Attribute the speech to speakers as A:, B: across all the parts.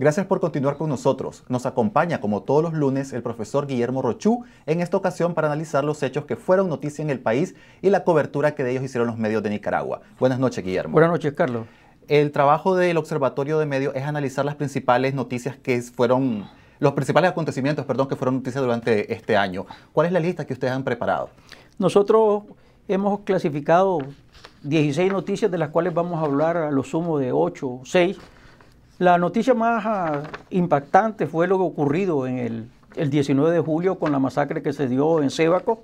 A: Gracias por continuar con nosotros. Nos acompaña, como todos los lunes, el profesor Guillermo Rochú, en esta ocasión para analizar los hechos que fueron noticia en el país y la cobertura que de ellos hicieron los medios de Nicaragua. Buenas noches, Guillermo.
B: Buenas noches, Carlos.
A: El trabajo del Observatorio de Medios es analizar las principales noticias que fueron, los principales acontecimientos, perdón, que fueron noticias durante este año. ¿Cuál es la lista que ustedes han preparado?
B: Nosotros hemos clasificado 16 noticias de las cuales vamos a hablar a lo sumo de 8 o 6 la noticia más ah, impactante fue lo que ocurrido en el, el 19 de julio con la masacre que se dio en Sébaco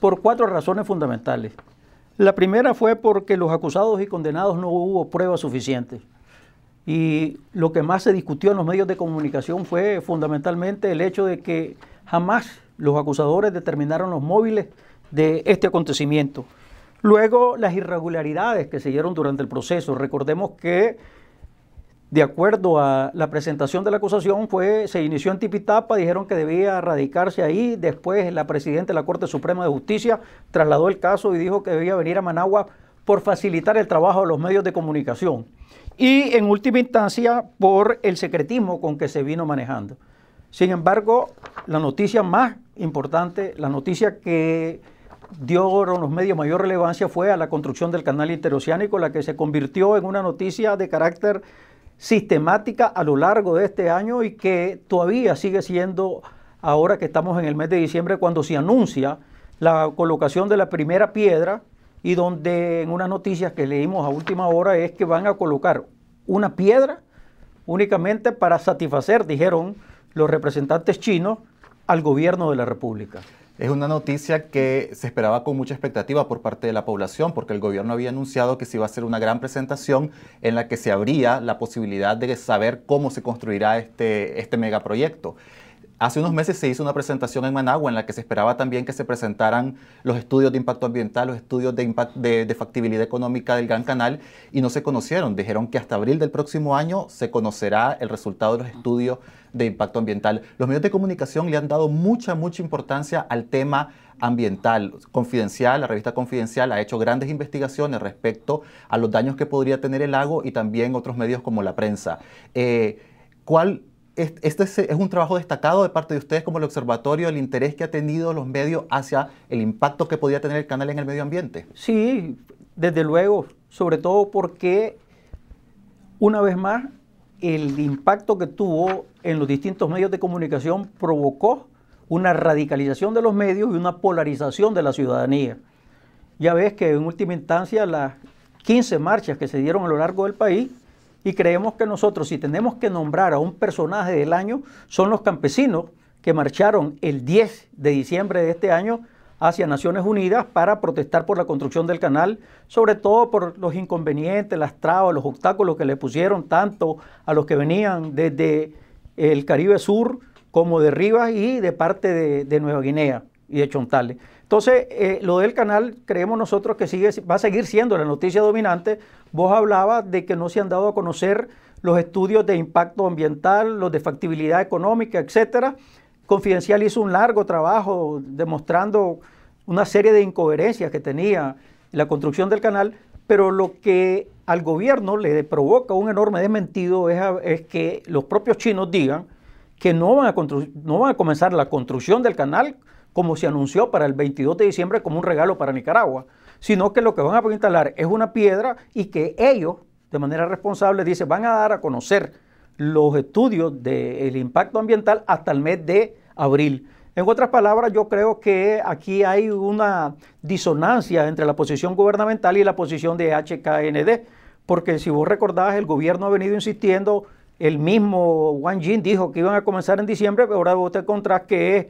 B: por cuatro razones fundamentales. La primera fue porque los acusados y condenados no hubo pruebas suficientes. Y lo que más se discutió en los medios de comunicación fue fundamentalmente el hecho de que jamás los acusadores determinaron los móviles de este acontecimiento. Luego, las irregularidades que se dieron durante el proceso. Recordemos que de acuerdo a la presentación de la acusación, fue, se inició en Tipitapa, dijeron que debía radicarse ahí, después la presidenta de la Corte Suprema de Justicia trasladó el caso y dijo que debía venir a Managua por facilitar el trabajo de los medios de comunicación y en última instancia por el secretismo con que se vino manejando. Sin embargo, la noticia más importante, la noticia que dio a los medios mayor relevancia fue a la construcción del canal interoceánico, la que se convirtió en una noticia de carácter sistemática a lo largo de este año y que todavía sigue siendo ahora que estamos en el mes de diciembre cuando se anuncia la colocación de la primera piedra y donde en unas noticias que leímos a última hora es que van a colocar una piedra únicamente para satisfacer, dijeron los representantes chinos, al gobierno de la República.
A: Es una noticia que se esperaba con mucha expectativa por parte de la población, porque el gobierno había anunciado que se iba a hacer una gran presentación en la que se abría la posibilidad de saber cómo se construirá este, este megaproyecto. Hace unos meses se hizo una presentación en Managua en la que se esperaba también que se presentaran los estudios de impacto ambiental, los estudios de, de, factibilidad económica del Gran Canal y no se conocieron. Dijeron que hasta abril del próximo año se conocerá el resultado de los estudios de impacto ambiental. Los medios de comunicación le han dado mucha, mucha importancia al tema ambiental. Confidencial, la revista Confidencial ha hecho grandes investigaciones respecto a los daños que podría tener el lago y también otros medios como la prensa. Eh, ¿Cuál este es, un trabajo destacado de parte de ustedes como el observatorio, el interés que ha tenido los medios hacia el impacto que podía tener el canal en el medio ambiente.
B: Sí, desde luego, sobre todo porque, una vez más, el impacto que tuvo en los distintos medios de comunicación provocó una radicalización de los medios y una polarización de la ciudadanía. Ya ves que en última instancia las 15 marchas que se dieron a lo largo del país y creemos que nosotros, si tenemos que nombrar a un personaje del año, son los campesinos que marcharon el 10 de diciembre de este año hacia Naciones Unidas para protestar por la construcción del canal, sobre todo por los inconvenientes, las trabas, los obstáculos que le pusieron tanto a los que venían desde el Caribe Sur como de Rivas y de parte de, Nueva Guinea y de Chontales. Entonces, eh, lo del canal creemos nosotros que sigue, va a seguir siendo la noticia dominante. Vos hablabas de que no se han dado a conocer los estudios de impacto ambiental, los de factibilidad económica, etcétera. Confidencial hizo un largo trabajo demostrando una serie de incoherencias que tenía la construcción del canal, pero lo que al gobierno le provoca un enorme desmentido es, que los propios chinos digan que no van, a no van a comenzar la construcción del canal como se anunció para el 22 de diciembre como un regalo para Nicaragua, sino que lo que van a instalar es una piedra y que ellos, de manera responsable, dice, van a dar a conocer los estudios del impacto ambiental hasta el mes de abril. En otras palabras, yo creo que aquí hay una disonancia entre la posición gubernamental y la posición de HKND, porque si vos recordás, el gobierno ha venido insistiendo, el mismo Wang Jin dijo que iban a comenzar en diciembre, pero ahora vos te encontrás que es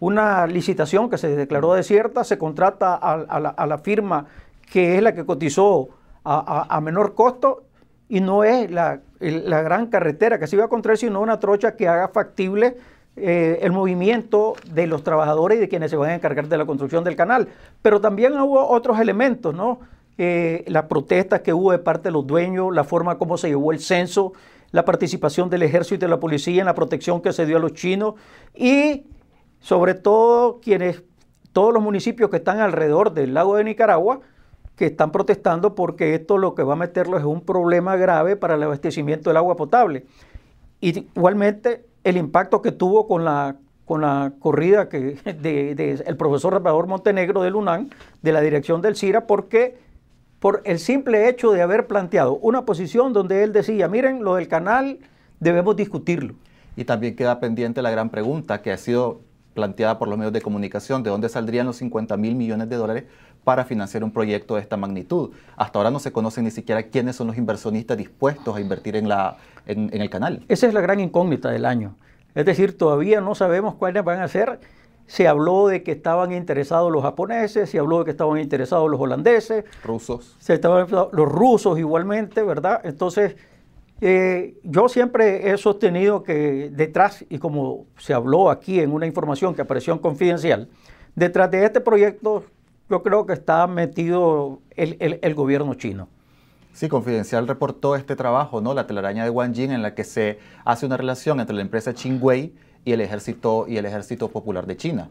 B: una licitación que se declaró desierta, se contrata a, la, firma que es la que cotizó a, menor costo y no es la, gran carretera que se iba a construir, sino una trocha que haga factible eh, el movimiento de los trabajadores y de quienes se van a encargar de la construcción del canal. Pero también hubo otros elementos, ¿no? Eh, las protestas que hubo de parte de los dueños, la forma como se llevó el censo, la participación del ejército y de la policía en la protección que se dio a los chinos y sobre todo quienes, todos los municipios que están alrededor del lago de Nicaragua, que están protestando porque esto lo que va a meterlo es un problema grave para el abastecimiento del agua potable. igualmente el impacto que tuvo con la, con la corrida que, de, el profesor Salvador Montenegro del UNAM, de la dirección del CIRA, porque por el simple hecho de haber planteado una posición donde él decía, miren, lo del canal debemos discutirlo.
A: Y también queda pendiente la gran pregunta que ha sido planteada por los medios de comunicación, de dónde saldrían los 50 mil millones de dólares para financiar un proyecto de esta magnitud. Hasta ahora no se conoce ni siquiera quiénes son los inversionistas dispuestos a invertir en, la, en, el canal.
B: Esa es la gran incógnita del año. Es decir, todavía no sabemos cuáles van a ser. Se habló de que estaban interesados los japoneses, se habló de que estaban interesados los holandeses.
A: Rusos.
B: Se estaban los rusos igualmente, ¿verdad? Entonces, eh, yo siempre he sostenido que detrás, y como se habló aquí en una información que apareció en Confidencial, detrás de este proyecto yo creo que está metido el, gobierno chino.
A: Sí, Confidencial reportó este trabajo, ¿no? La telaraña de Wanjin, en la que se hace una relación entre la empresa Qingwei y el ejército y el ejército popular de China.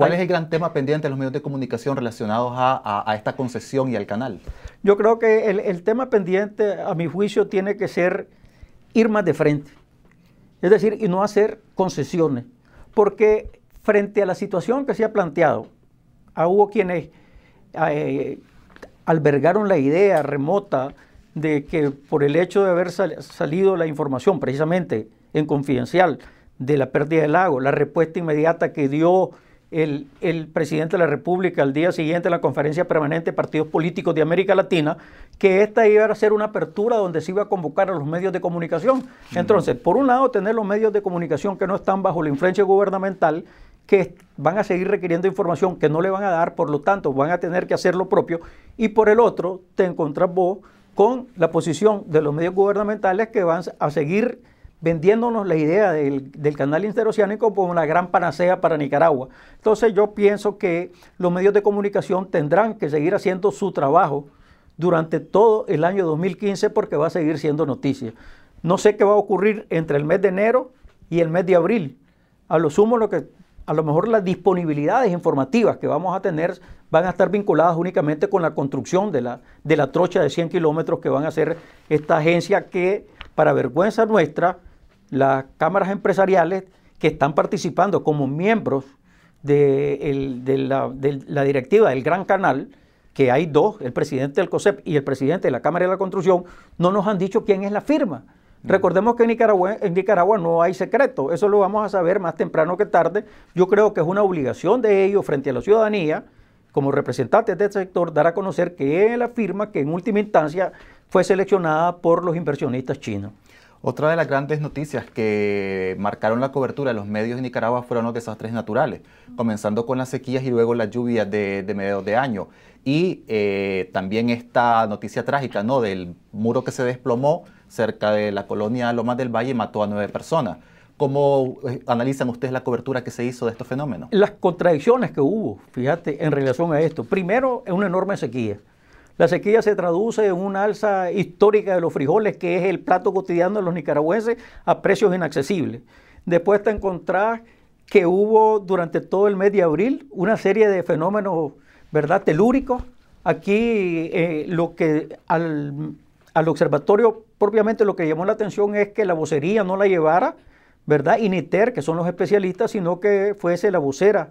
A: ¿Cuál es el gran tema pendiente de los medios de comunicación relacionados a, esta concesión y al canal?
B: Yo creo que el, tema pendiente, a mi juicio, tiene que ser ir más de frente. Es decir, y no hacer concesiones. Porque frente a la situación que se ha planteado, ah, hubo quienes eh, albergaron la idea remota de que por el hecho de haber salido la información precisamente en confidencial de la pérdida del lago, la respuesta inmediata que dio el, presidente de la República al día siguiente en la conferencia permanente de partidos políticos de América Latina, que esta iba a ser una apertura donde se iba a convocar a los medios de comunicación. Entonces, por un lado, tener los medios de comunicación que no están bajo la influencia gubernamental, que van a seguir requiriendo información que no le van a dar, por lo tanto, van a tener que hacer lo propio, y por el otro, te encontrás vos con la posición de los medios gubernamentales que van a seguir vendiéndonos la idea del, canal interoceánico como una gran panacea para Nicaragua. Entonces yo pienso que los medios de comunicación tendrán que seguir haciendo su trabajo durante todo el año 2015 porque va a seguir siendo noticia. No sé qué va a ocurrir entre el mes de enero y el mes de abril. A lo sumo lo que a lo mejor las disponibilidades informativas que vamos a tener van a estar vinculadas únicamente con la construcción de la, de la trocha de 100 kilómetros que van a hacer esta agencia que, para vergüenza nuestra, las cámaras empresariales que están participando como miembros de, la, directiva del Gran Canal, que hay dos, el presidente del COSEP y el presidente de la Cámara de la Construcción, no nos han dicho quién es la firma. Mm. Recordemos que en Nicaragua, en Nicaragua no hay secreto, eso lo vamos a saber más temprano que tarde. Yo creo que es una obligación de ellos frente a la ciudadanía, como representantes del sector, dar a conocer que es la firma que en última instancia fue seleccionada por los inversionistas chinos.
A: Otra de las grandes noticias que marcaron la cobertura de los medios de Nicaragua fueron los desastres naturales, comenzando con las sequías y luego las lluvias de, mediados de año. Y eh, también esta noticia trágica, ¿no? Del muro que se desplomó cerca de la colonia Lomas del Valle y mató a nueve personas. ¿Cómo eh, analizan ustedes la cobertura que se hizo de estos fenómenos?
B: Las contradicciones que hubo, fíjate, en relación a esto. Primero, es una enorme sequía. La sequía se traduce en una alza histórica de los frijoles, que es el plato cotidiano de los nicaragüenses, a precios inaccesibles. Después te encontrás que hubo durante todo el mes de abril una serie de fenómenos, ¿verdad?, telúricos. Aquí eh, lo que al, al, observatorio propiamente lo que llamó la atención es que la vocería no la llevara, ¿verdad?, INITER, que son los especialistas, sino que fuese la vocera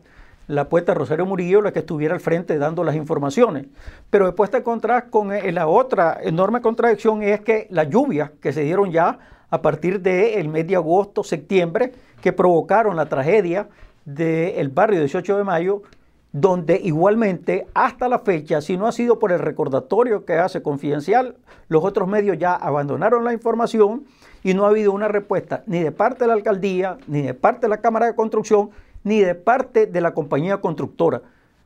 B: la puesta Rosario Murillo la que estuviera al frente dando las informaciones. Pero después te encontrás con eh, la otra enorme contradicción es que las lluvias que se dieron ya a partir del mes de agosto, septiembre, que provocaron la tragedia del barrio 18 de mayo, donde igualmente hasta la fecha, si no ha sido por el recordatorio que hace Confidencial, los otros medios ya abandonaron la información y no ha habido una respuesta ni de parte de la alcaldía, ni de parte de la Cámara de Construcción, ni de parte de la compañía constructora.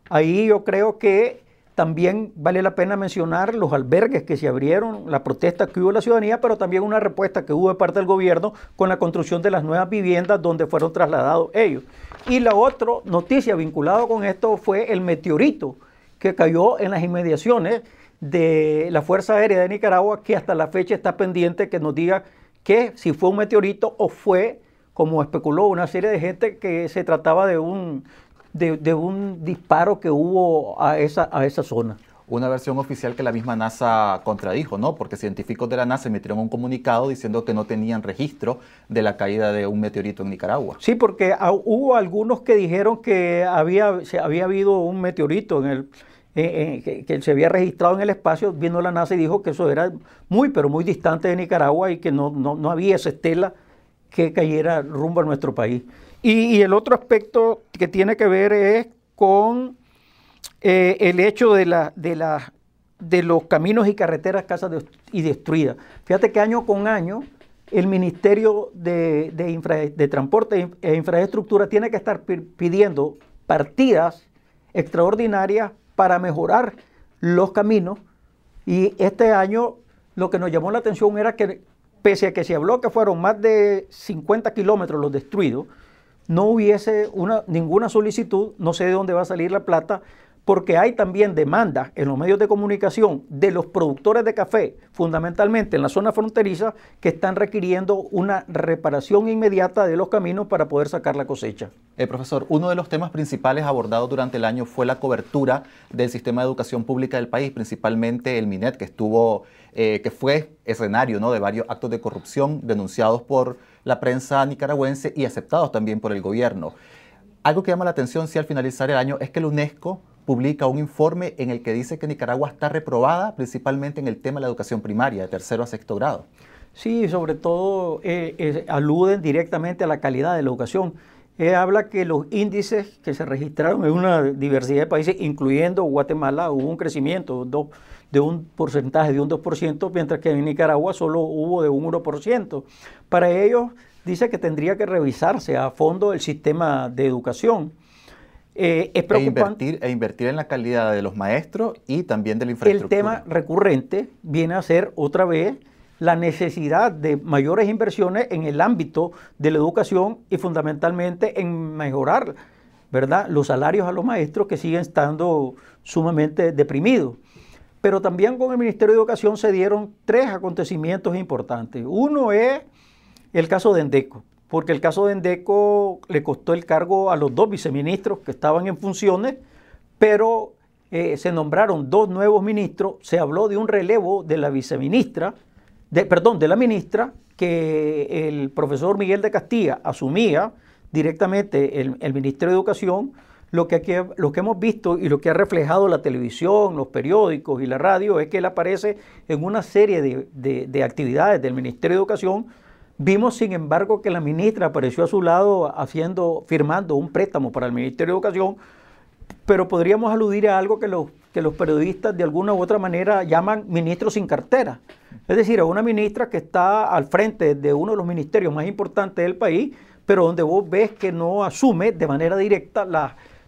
B: Ahí yo creo que también vale la pena mencionar los albergues que se abrieron, la protesta que hubo la ciudadanía, pero también una respuesta que hubo de parte del gobierno con la construcción de las nuevas viviendas donde fueron trasladados ellos. Y la otra noticia vinculada con esto fue el meteorito que cayó en las inmediaciones de la Fuerza Aérea de Nicaragua, que hasta la fecha está pendiente que nos diga que si fue un meteorito o fue como especuló una serie de gente que se trataba de un, de, un disparo que hubo a esa, a esa zona.
A: una versión oficial que la misma NASA contradijo, ¿no? Porque científicos de la NASA emitieron un comunicado diciendo que no tenían registro de la caída de un meteorito en Nicaragua.
B: Sí, porque hubo algunos que dijeron que había, se había habido un meteorito en el, que, se había registrado en el espacio, vino la NASA y dijo que eso era muy, pero muy distante de Nicaragua y que no, no, había esa estela que cayera rumbo a nuestro país. Y, el otro aspecto que tiene que ver es con eh, el hecho de, la, de, de los caminos y carreteras casas y destruidas. Fíjate que año con año el Ministerio de, de, Transporte e Infraestructura tiene que estar pidiendo partidas extraordinarias para mejorar los caminos. Y este año lo que nos llamó la atención era que, pese a que se habló que fueron más de 50 kilómetros los destruidos, no hubiese una, ninguna solicitud, no sé de dónde va a salir la plata, porque hay también demanda en los medios de comunicación de los productores de café, fundamentalmente en la zona fronteriza, que están requiriendo una reparación inmediata de los caminos para poder sacar la cosecha.
A: Eh, profesor, uno de los temas principales abordados durante el año fue la cobertura del sistema de educación pública del país, principalmente el MINET, que estuvo, eh, que fue escenario ¿no? de varios actos de corrupción denunciados por la prensa nicaragüense y aceptados también por el gobierno. Algo que llama la atención, si al finalizar el año, es que la UNESCO publica un informe en el que dice que Nicaragua está reprobada principalmente en el tema de la educación primaria, de tercero a sexto grado.
B: Sí, sobre todo eh, aluden directamente a la calidad de la educación. Eh, habla que los índices que se registraron en una diversidad de países, incluyendo Guatemala, hubo un crecimiento de un porcentaje de un 2%, mientras que en Nicaragua solo hubo de un 1%. Para ellos dice que tendría que revisarse a fondo el sistema de educación.
A: Eh, es e preocupante. E invertir, en la calidad de los maestros y también de la infraestructura.
B: El tema recurrente viene a ser otra vez la necesidad de mayores inversiones en el ámbito de la educación y fundamentalmente en mejorar ¿verdad? los salarios a los maestros que siguen estando sumamente deprimidos. Pero también con el Ministerio de Educación se dieron tres acontecimientos importantes. Uno es el caso de Endeco porque el caso de Endeco le costó el cargo a los dos viceministros que estaban en funciones, pero eh, se nombraron dos nuevos ministros, se habló de un relevo de la viceministra, de, perdón, de la ministra, que el profesor Miguel de Castilla asumía directamente el, Ministerio de Educación, lo que, aquí, lo que hemos visto y lo que ha reflejado la televisión, los periódicos y la radio es que él aparece en una serie de, de actividades del Ministerio de Educación Vimos, sin embargo, que la ministra apareció a su lado haciendo, firmando un préstamo para el Ministerio de Educación, pero podríamos aludir a algo que los, que los periodistas de alguna u otra manera llaman ministro sin cartera. Es decir, a una ministra que está al frente de uno de los ministerios más importantes del país, pero donde vos ves que no asume de manera directa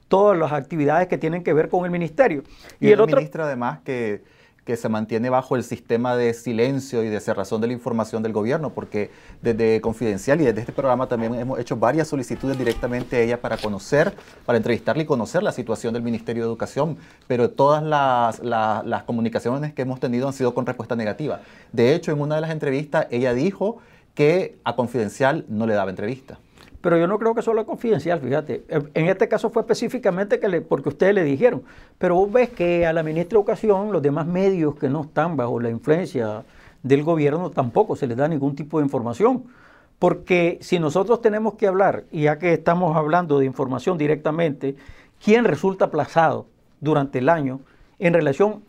B: todas las actividades que tienen que ver con el ministerio.
A: Y, el otro, ministra además que que se mantiene bajo el sistema de silencio y de cerrazón de la información del gobierno, porque desde Confidencial y desde este programa también hemos hecho varias solicitudes directamente a ella para conocer, para entrevistarle y conocer la situación del Ministerio de Educación, pero todas las, las comunicaciones que hemos tenido han sido con respuesta negativa. De hecho, en una de las entrevistas ella dijo que a Confidencial no le daba entrevista.
B: Pero yo no creo que solo es confidencial, fíjate. En este caso fue específicamente que porque ustedes le dijeron. Pero vos ves que a la ministra de Educación, los demás medios que no están bajo la influencia del gobierno, tampoco se les da ningún tipo de información. Porque si nosotros tenemos que hablar, y ya que estamos hablando de información directamente, ¿quién resulta aplazado durante el año en relación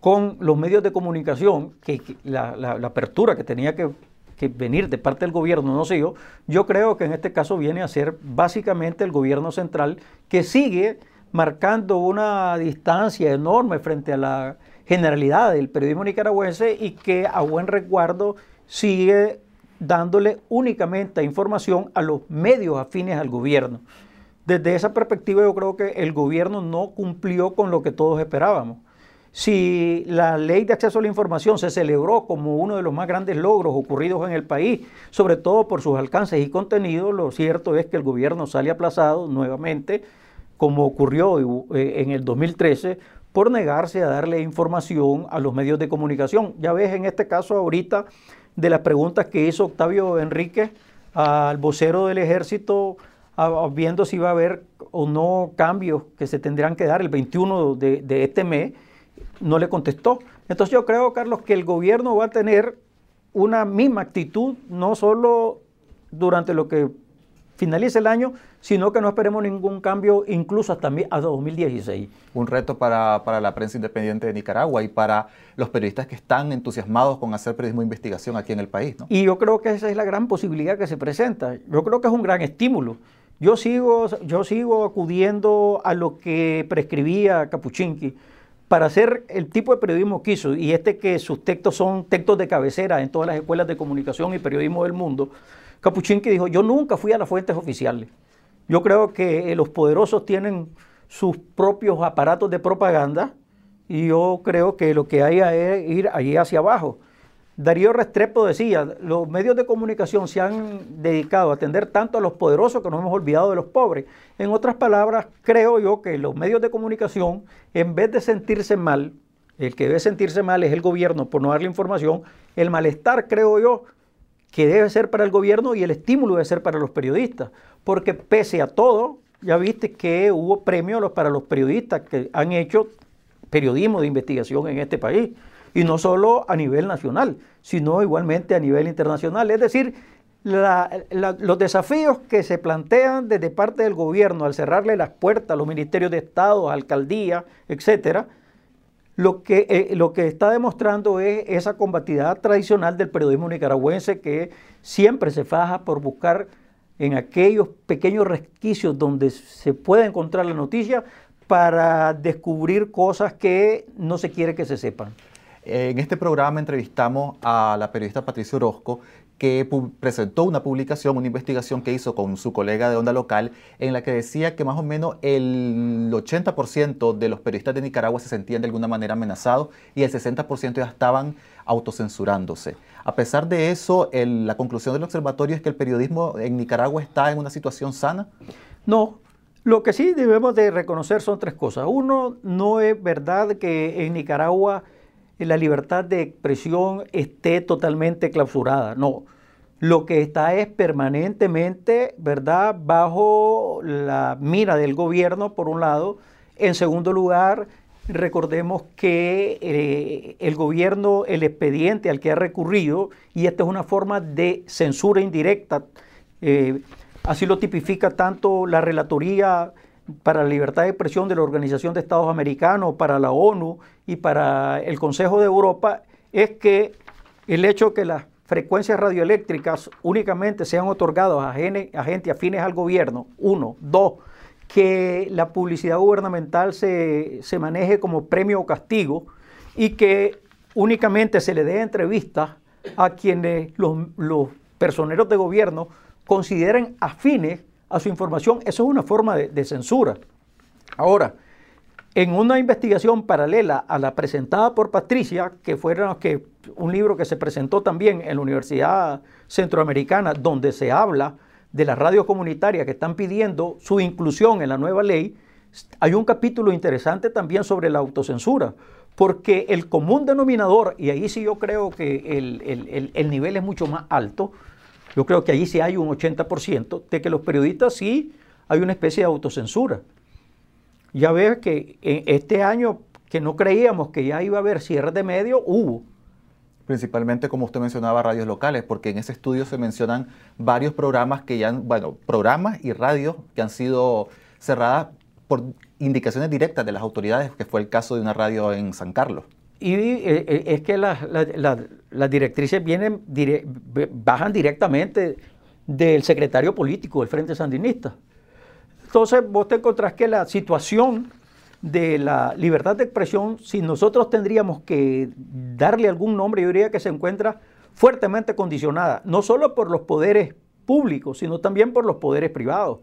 B: con los medios de comunicación, que, la apertura que tenía que que venir de parte del gobierno no yo, yo creo que en este caso viene a ser básicamente el gobierno central que sigue marcando una distancia enorme frente a la generalidad del periodismo nicaragüense y que a buen resguardo sigue dándole únicamente información a los medios afines al gobierno. Desde esa perspectiva yo creo que el gobierno no cumplió con lo que todos esperábamos. Si la ley de acceso a la información se celebró como uno de los más grandes logros ocurridos en el país, sobre todo por sus alcances y contenidos, lo cierto es que el gobierno sale aplazado nuevamente, como ocurrió eh, en el 2013, por negarse a darle información a los medios de comunicación. Ya ves en este caso ahorita de las preguntas que hizo Octavio Enrique al vocero del ejército, viendo si va a haber o no cambios que se tendrán que dar el 21 de, de este mes no le contestó. Entonces yo creo, Carlos, que el gobierno va a tener una misma actitud, no solo durante lo que finalice el año, sino que no esperemos ningún cambio incluso hasta, hasta 2016.
A: Un reto para, para, la prensa independiente de Nicaragua y para los periodistas que están entusiasmados con hacer periodismo de investigación aquí en el país.
B: Y yo creo que esa es la gran posibilidad que se presenta. Yo creo que es un gran estímulo. Yo sigo, yo sigo acudiendo a lo que prescribía Capuchinki para hacer el tipo de periodismo que hizo, y este que sus textos son textos de cabecera en todas las escuelas de comunicación y periodismo del mundo, Capuchinki dijo, yo nunca fui a las fuentes oficiales. Yo creo que los poderosos tienen sus propios aparatos de propaganda y yo creo que lo que hay es ir allí hacia abajo. Darío Restrepo decía, los medios de comunicación se han dedicado a atender tanto a los poderosos que nos hemos olvidado de los pobres. En otras palabras, creo yo que los medios de comunicación, en vez de sentirse mal, el que debe sentirse mal es el gobierno por no darle información, el malestar, creo yo, que debe ser para el gobierno y el estímulo debe ser para los periodistas. Porque pese a todo, ya viste que hubo premios para los periodistas que han hecho periodismo de investigación en este país y no solo a nivel nacional, sino igualmente a nivel internacional. Es decir, los desafíos que se plantean desde parte del gobierno al cerrarle las puertas a los ministerios de Estado, alcaldía, etcétera, lo que, eh, lo que está demostrando es esa combatividad tradicional del periodismo nicaragüense que siempre se faja por buscar en aquellos pequeños resquicios donde se puede encontrar la noticia para descubrir cosas que no se quiere que se sepan.
A: En este programa entrevistamos a la periodista Patricia Orozco, que presentó una publicación, una investigación que hizo con su colega de Onda Local, en la que decía que más o menos el 80% de los periodistas de Nicaragua se sentían de alguna manera amenazados y el 60% ya estaban autocensurándose. A pesar de eso, la conclusión del observatorio es que el periodismo en Nicaragua está en una situación sana.
B: No, lo que sí debemos de reconocer son tres cosas. Uno, no es verdad que en Nicaragua la libertad de expresión esté totalmente clausurada. No, lo que está es permanentemente, ¿verdad?, bajo la mira del gobierno, por un lado. En segundo lugar, recordemos que eh, el gobierno, el expediente al que ha recurrido, y esta es una forma de censura indirecta, eh, así lo tipifica tanto la Relatoría para la libertad de expresión de la Organización de Estados Americanos, para la ONU y para el Consejo de Europa, es que el hecho que las frecuencias radioeléctricas únicamente sean otorgadas a, gente afines al gobierno, uno, dos, que la publicidad gubernamental se, maneje como premio o castigo y que únicamente se le dé entrevistas a quienes los, los personeros de gobierno consideren afines a su información, eso es una forma de, censura. Ahora, en una investigación paralela a la presentada por Patricia, que fue que, un libro que se presentó también en la Universidad Centroamericana, donde se habla de las radios comunitarias que están pidiendo su inclusión en la nueva ley, hay un capítulo interesante también sobre la autocensura, porque el común denominador, y ahí sí yo creo que el, el nivel es mucho más alto, yo creo que allí sí hay un 80% de que los periodistas sí hay una especie de autocensura. Ya ves que este año que no creíamos que ya iba a haber cierre de medios, hubo.
A: Principalmente, como usted mencionaba, radios locales, porque en ese estudio se mencionan varios programas que ya, bueno, programas y radios que han sido cerradas por indicaciones directas de las autoridades, que fue el caso de una radio en San Carlos.
B: Y eh, eh, es que las directrices vienen, bajan directamente del secretario político del Frente Sandinista. Entonces vos te encontrás que la situación de la libertad de expresión, si nosotros tendríamos que darle algún nombre, yo diría que se encuentra fuertemente condicionada, no solo por los poderes públicos, sino también por los poderes privados.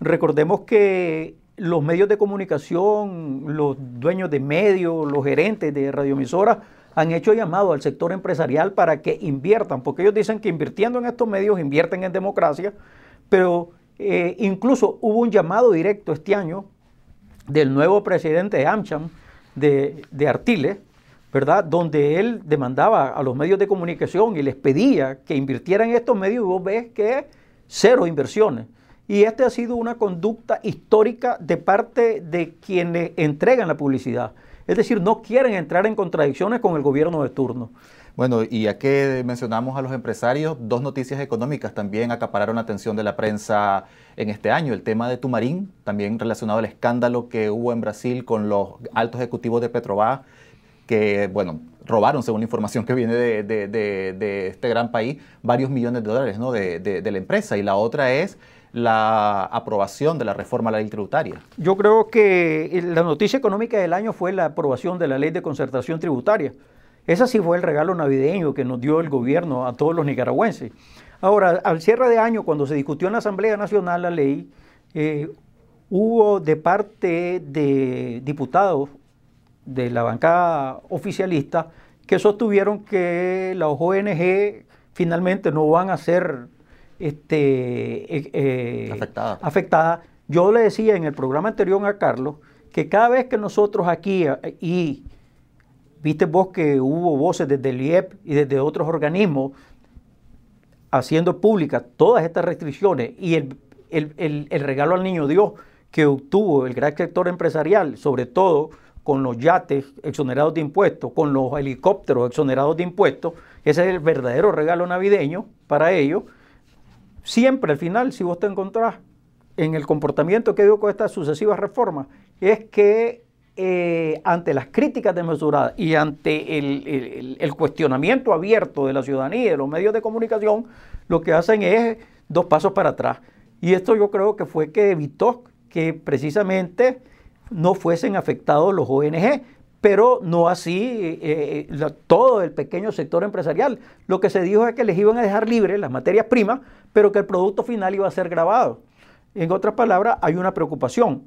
B: Recordemos que los medios de comunicación, los dueños de medios, los gerentes de radioemisoras han hecho llamado al sector empresarial para que inviertan, porque ellos dicen que invirtiendo en estos medios invierten en democracia, pero eh, incluso hubo un llamado directo este año del nuevo presidente de AmCham, de, de ¿verdad? Donde él demandaba a los medios de comunicación y les pedía que invirtieran en estos medios y vos ves que cero inversiones. Y esta ha sido una conducta histórica de parte de quienes entregan la publicidad. Es decir, no quieren entrar en contradicciones con el gobierno de turno.
A: Bueno, y ya que mencionamos a los empresarios, dos noticias económicas también acapararon la atención de la prensa en este año. El tema de Tumarín, también relacionado al escándalo que hubo en Brasil con los altos ejecutivos de Petrobras, que, bueno, robaron, según la información que viene de, este gran país, varios millones de dólares ¿no? de, la empresa. Y la otra es la aprobación de la reforma a la ley tributaria.
B: Yo creo que la noticia económica del año fue la aprobación de la ley de concertación tributaria ese sí fue el regalo navideño que nos dio el gobierno a todos los nicaragüenses. Ahora, al cierre de año, cuando se discutió en la Asamblea Nacional la ley, eh, hubo de parte de diputados de la bancada oficialista que sostuvieron que las ONG finalmente no van a ser este, eh, eh, afectadas. Yo le decía en el programa anterior a Carlos que cada vez que nosotros aquí y Viste vos que hubo voces desde el IEP y desde otros organismos haciendo públicas todas estas restricciones y el, regalo al niño Dios que obtuvo el gran sector empresarial, sobre todo con los yates exonerados de impuestos, con los helicópteros exonerados de impuestos, ese es el verdadero regalo navideño para ellos. Siempre al final, si vos te encontrás en el comportamiento que dio con estas sucesivas reformas, es que eh, ante las críticas desmesuradas y ante el, cuestionamiento abierto de la ciudadanía y de los medios de comunicación, lo que hacen es dos pasos para atrás. Y esto yo creo que fue que evitó que precisamente no fuesen afectados los ONG, pero no así eh, eh, todo el pequeño sector empresarial. Lo que se dijo es que les iban a dejar libres las materias primas, pero que el producto final iba a ser grabado. En otras palabras, hay una preocupación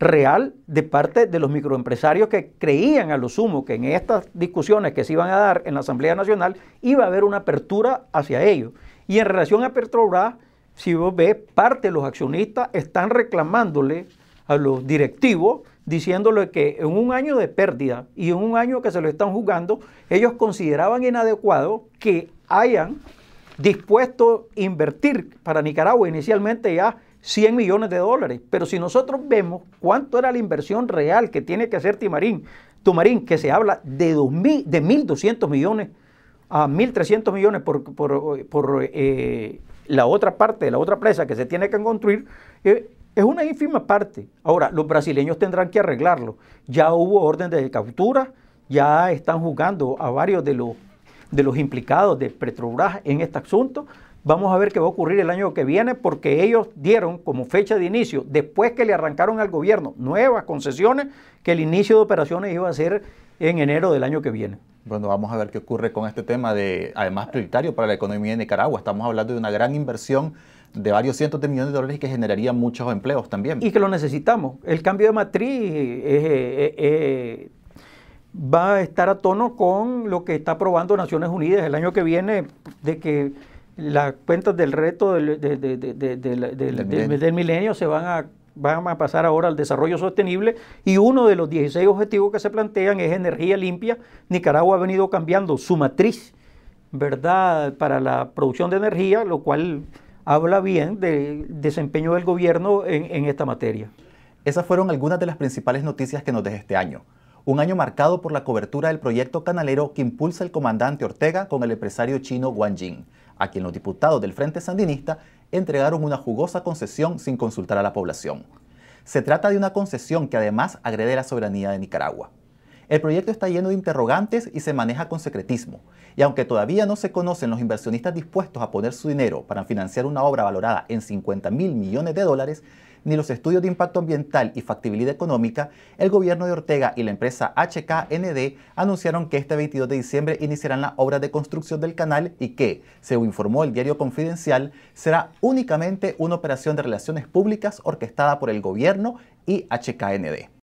B: real de parte de los microempresarios que creían a lo sumo que en estas discusiones que se iban a dar en la Asamblea Nacional iba a haber una apertura hacia ellos. Y en relación a Petrobras, si vos ves, parte de los accionistas están reclamándole a los directivos, diciéndole que en un año de pérdida y en un año que se lo están jugando, ellos consideraban inadecuado que hayan dispuesto a invertir para Nicaragua inicialmente ya 100 millones de dólares. Pero si nosotros vemos cuánto era la inversión real que tiene que hacer Timarín, Tumarín, que se habla de, 2000, de 1.200 millones a 1.300 millones por, por, eh, la otra parte de la otra presa que se tiene que construir, eh, es una ínfima parte. Ahora, los brasileños tendrán que arreglarlo. Ya hubo orden de captura, ya están jugando a varios de los, de los implicados de Petrobras en este asunto. Vamos a ver qué va a ocurrir el año que viene porque ellos dieron como fecha de inicio, después que le arrancaron al gobierno nuevas concesiones, que el inicio de operaciones iba a ser en enero del año que viene.
A: Bueno, vamos a ver qué ocurre con este tema de, además prioritario para la economía de Nicaragua. Estamos hablando de una gran inversión de varios cientos de millones de dólares que generaría muchos empleos también.
B: Y que lo necesitamos. El cambio de matriz eh, eh, eh, va a estar a tono con lo que está aprobando Naciones Unidas el año que viene, de que las cuentas del reto del, del, milenio se van a, van a pasar ahora al desarrollo sostenible y uno de los 16 objetivos que se plantean es energía limpia. Nicaragua ha venido cambiando su matriz, ¿verdad?, para la producción de energía, lo cual habla bien del desempeño del gobierno en, esta materia.
A: Esas fueron algunas de las principales noticias que nos deja este año. Un año marcado por la cobertura del proyecto canalero que impulsa el comandante Ortega con el empresario chino Wang Jing a quien los diputados del Frente Sandinista entregaron una jugosa concesión sin consultar a la población. Se trata de una concesión que además agrede la soberanía de Nicaragua. El proyecto está lleno de interrogantes y se maneja con secretismo, y aunque todavía no se conocen los inversionistas dispuestos a poner su dinero para financiar una obra valorada en 50 mil millones de dólares, ni los estudios de impacto ambiental y factibilidad económica, el gobierno de Ortega y la empresa HKND anunciaron que este 22 de diciembre iniciarán la obra de construcción del canal y que, según informó el diario Confidencial, será únicamente una operación de relaciones públicas orquestada por el gobierno y HKND.